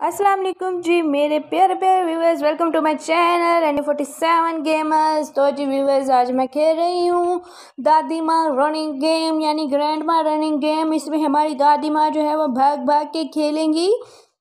अस्सलाम वालेकुम जी, मेरे प्यारे प्यारे viewers welcome to my channel N forty seven gamers तो जी व्यूवर्स आज मैं खेल रही हूँ दादी माँ रनिंग गेम यानी ग्रैंड माँ रनिंग गेम इसमें हमारी दादी माँ जो है, वो भाग भाग के खेलेंगी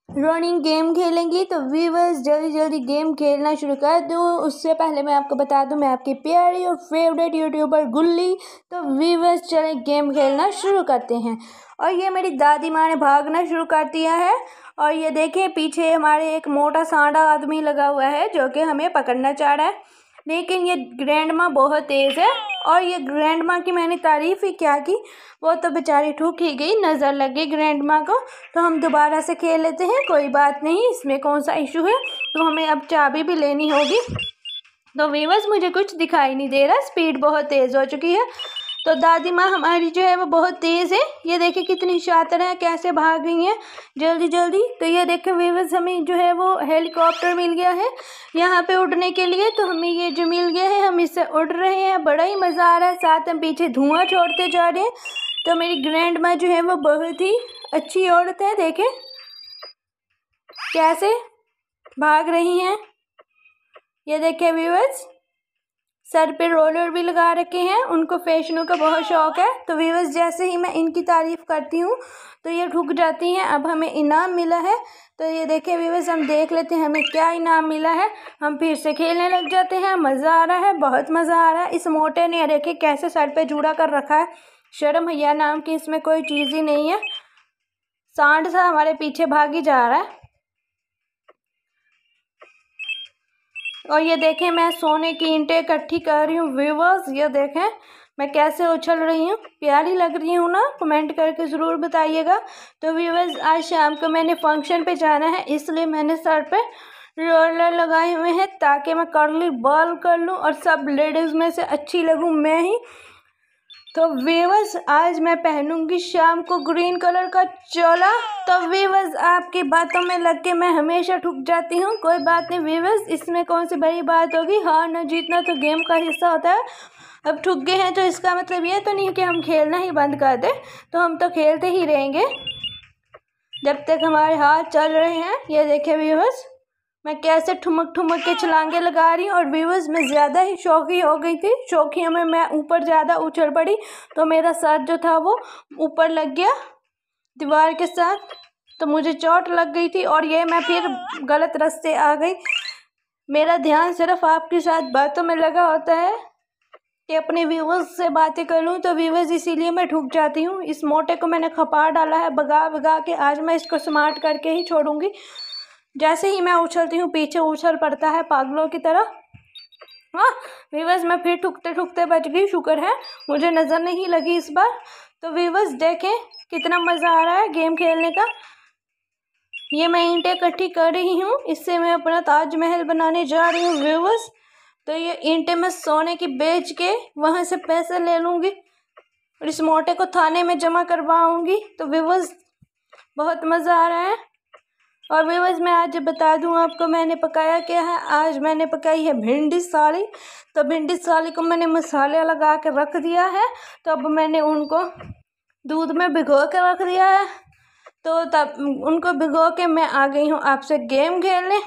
रनिंग गेम खेलेंगी। तो व्यूवर्स जल्दी जल्दी गेम खेलना शुरू कर दूँ। उससे पहले मैं आपको बता दूँ, मैं आपकी प्यारी और फेवरेट यूट्यूबर गुल्ली। तो व्यूवर्स चले गेम खेलना शुरू करते हैं। और ये मेरी दादी माँ ने भागना शुरू कर दिया है। और ये देखिए, पीछे हमारे एक मोटा सांडा आदमी लगा हुआ है, जो कि हमें पकड़ना चाह रहा है। लेकिन ये ग्रैंड माँ बहुत तेज़ है और ये ग्रैंड माँ की मैंने तारीफ़ ही क्या की, वो तो बेचारी ठूक ही गई, नज़र लग गई ग्रैंड माँ को। तो हम दोबारा से खेल लेते हैं, कोई बात नहीं, इसमें कौन सा इशू है? तो हमें अब चाबी भी लेनी होगी। तो वीवर्स मुझे कुछ दिखाई नहीं दे रहा स्पीड बहुत तेज़ हो चुकी है। तो दादी माँ हमारी जो है वो बहुत तेज़ है। ये देखिए कितनी शातर है, कैसे भाग गई हैं। जल्दी जल्दी। तो ये देखे वीवर्स हमें जो है वो हेलीकॉप्टर मिल गया है। यहाँ पे उड़ने के लिए तो हमें ये जो मिल गया है, हम इससे उड़ रहे हैं। बड़ा ही मज़ा आ रहा है। साथ हम पीछे धुआँ छोड़ते जा रहे हैं। तो मेरी ग्रैंड माँ जो है वो बहुत ही अच्छी औरत है, देखें। कैसे भाग रही हैं। ये देखें व्यूवर्स। सर पे रोलर भी लगा रखे हैं। उनको फैशनों का बहुत शौक़ है। तो व्यूवर्स जैसे ही मैं इनकी तारीफ़ करती हूँ तो ये ठुक जाती हैं। अब हमें इनाम मिला है। तो ये देखें व्यूवर्स हम देख लेते हैं, हमें क्या इनाम मिला है। हम फिर से खेलने लग जाते हैं। मज़ा आ रहा है, बहुत मज़ा आ रहा है। इस मोटे ने देखे कैसे सर पे जुड़ा कर रखा है। शर्म हैया नाम की इसमें कोई चीज़ ही नहीं है। सांड सा हमारे पीछे भागी जा रहा है। और ये देखें, मैं सोने की ईंटें इकट्ठी कर रही हूँ। व्यूवर्स, ये देखें, मैं कैसे उछल रही हूँ। प्यारी लग रही हूँ ना? कमेंट करके ज़रूर बताइएगा। तो व्यूवर्स, आज शाम को मैंने फ़ंक्शन पे जाना है, इसलिए मैंने सर पे रोलर लगाए हुए हैं ताकि मैं कर्ली बॉल कर लूँ और सब लेडीज़ में से अच्छी लगूँ। मैं ही तो वीवर्स आज मैं पहनूँगी शाम को ग्रीन कलर का चोला। तो वीवर्स आपकी बातों में लग के मैं हमेशा ठुक जाती हूँ। कोई बात नहीं वीवर्स इसमें कौन सी बड़ी बात होगी? हार न जीतना तो गेम का हिस्सा होता है। अब ठुक गए हैं तो इसका मतलब ये तो नहीं कि हम खेलना ही बंद कर दें। तो हम तो खेलते ही रहेंगे। जब तक हमारे हाथ चल रहे हैं, ये देखे व्यूवर्स मैं कैसे ठुमक ठुमक के छलांगे लगा रही हूँ और व्यूवर्स में ज़्यादा ही शौकी हो गई थी। शौकियों में मैं ऊपर ज़्यादा उछल पड़ी तो मेरा सर जो था वो ऊपर लग गया दीवार के साथ तो मुझे चोट लग गई थी और ये मैं फिर गलत रास्ते आ गई। मेरा ध्यान सिर्फ़ आपके साथ बातों में लगा होता है कि अपने व्यूवर्स से बातें कर लूँ तो व्यूवर्स इसीलिए मैं ठुक जाती हूँ। इस मोटे को मैंने खपा डाला है भगा भगा के आज मैं इसको स्मार्ट करके ही छोड़ूँगी। जैसे ही मैं उछलती हूँ, पीछे उछल पड़ता है पागलों की तरह। हाँ वीवर्स मैं फिर ठुकते ठुकते बच गई, शुक्र है। मुझे नज़र नहीं लगी इस बार। तो वीवर्स देखें कितना मज़ा आ रहा है गेम खेलने का। ये मैं ईंटें इकट्ठी कर रही हूँ, इससे मैं अपना ताजमहल बनाने जा रही हूँ व्यूवर्स तो ये ईंटें मैं सोने की बेच के वहाँ से पैसे ले लूँगी और इस मोटे को थाने में जमा करवाऊँगी। तो व्यूवर्स बहुत मज़ा आ रहा है। और व्यवर्स मैं आज बता दूँ आपको, मैंने पकाया क्या है? आज मैंने पकाई है भिंडी साली। तो भिंडी साली को मैंने मसाले लगा के रख दिया है। तो अब मैंने उनको दूध में भिगो के रख दिया है। तो तब उनको भिगो के मैं आ गई हूँ आपसे गेम खेलने।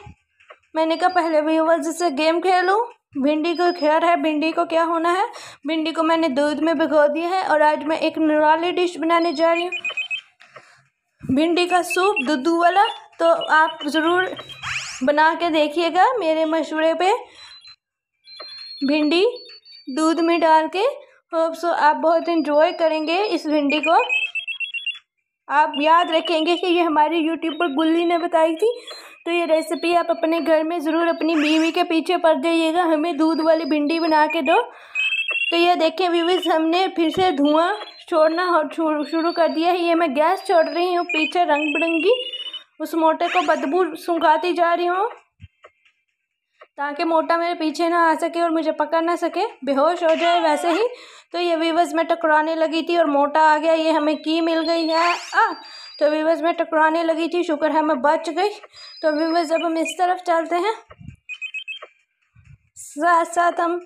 मैंने कहा, पहले व्यूवर्स से गेम खेलूँ। भिंडी को खैर है, भिंडी को क्या होना है? भिंडी को मैंने दूध में भिगो दिया है और आज मैं एक निराली डिश बनाने जा रही हूँ। भिंडी का सूप दूधू वाला तो आप ज़रूर बना के देखिएगा मेरे मशूरे पे। भिंडी दूध में डाल के। होप सो आप बहुत इन्जॉय करेंगे इस भिंडी को। आप याद रखेंगे कि ये हमारे यूट्यूब पर गुल्ली ने बताई थी। तो ये रेसिपी आप अपने घर में ज़रूर अपनी बीवी के पीछे पड़ जाइएगा। हमें दूध वाली भिंडी बना के दो। तो ये देखें व्यूवर्स हमने फिर से धुआँ छोड़ना शुरू कर दिया है। ये मैं गैस छोड़ रही हूँ, पीछे रंग बिरंगी। उस मोटे को बदबू सुंघाती जा रही हूँ, ताकि मोटा मेरे पीछे ना आ सके और मुझे पकड़ ना सके। बेहोश हो जाए वैसे ही तो ये वीवर्स में टकराने लगी थी और मोटा आ गया, ये हमें की मिल गई है? आ तो वीवर्स में टकराने लगी थी, शुक्र है मैं बच गई। तो वीवर्स जब हम इस तरफ़ चलते हैं। साथ साथ हम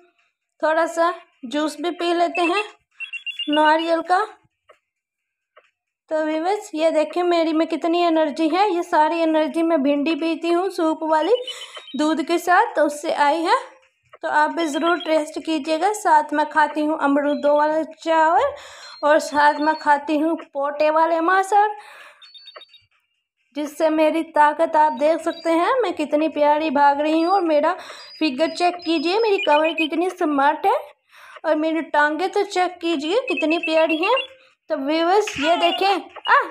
थोड़ा सा जूस भी पी लेते हैं, नारियल का। तो विवस ये देखिए मेरी में कितनी एनर्जी है। ये सारी एनर्जी मैं भिंडी पीती हूँ सूप वाली दूध के साथ तो उससे आई है। तो आप भी ज़रूर टेस्ट कीजिएगा। साथ में खाती हूँ अमरूदों वाले चावल और साथ में खाती हूँ पोटे वाले मासर जिससे मेरी ताकत आप देख सकते हैं। मैं कितनी प्यारी भाग रही हूँ और मेरा फिगर चेक कीजिए। मेरी कमर कितनी स्मार्ट है और मेरी टांगे तो चेक कीजिए, कितनी प्यारी हैं। तो व्यूवर्स ये देखें। आ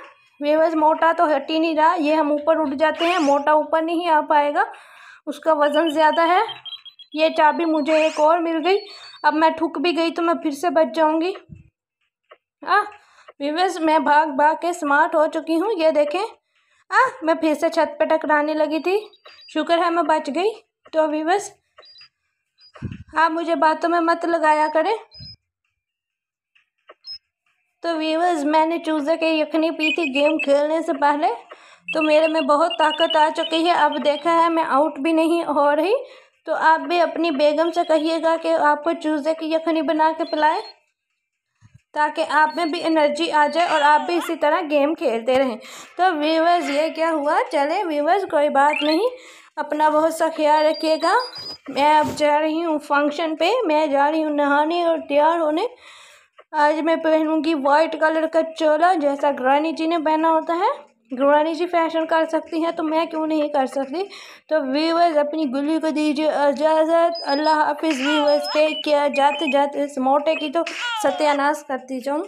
व्यूवर्स मोटा तो हट ही नहीं रहा। ये हम ऊपर उठ जाते हैं। मोटा ऊपर नहीं आ पाएगा। उसका वज़न ज़्यादा है। ये चाबी मुझे एक और मिल गई। अब मैं ठुक भी गई तो मैं फिर से बच जाऊँगी। आ व्यूवर्स मैं भाग भाग के स्मार्ट हो चुकी हूँ। ये देखें। आ मैं फिर से छत पे टकराने लगी थी। शुक्र है मैं बच गई। तो व्यूवर्स आप मुझे बातों में मत लगाया करें। तो व्यूवर्स मैंने चूज़े के यखनी पी थी गेम खेलने से पहले। तो मेरे में बहुत ताकत आ चुकी है। अब देखा है, मैं आउट भी नहीं हो रही। तो आप भी अपनी बेगम से कहिएगा कि आपको चूज़े की यखनी बना के पिलाए, ताकि आप में भी एनर्जी आ जाए और आप भी इसी तरह गेम खेलते रहें। तो व्यूवर्स ये क्या हुआ? चले व्यूवर्स कोई बात नहीं। अपना बहुत सा ख्याल रखिएगा। मैं अब जा रही हूँ फ़ंक्शन पे। मैं जा रही हूँ नहाने और तैयार होने। आज मैं पहनूँगी वाइट कलर का चोला जैसा ग्रानी जी ने पहना होता है। ग्रानी जी फ़ैशन कर सकती हैं तो मैं क्यों नहीं कर सकती? तो व्यूवर्स अपनी गुल्ली को दीजिए इजाज़त। अल्लाह हाफिज़ व्यूवर्स टेक किया जाते जाते इस मोटे की तो सत्यानाश करती जाऊँ।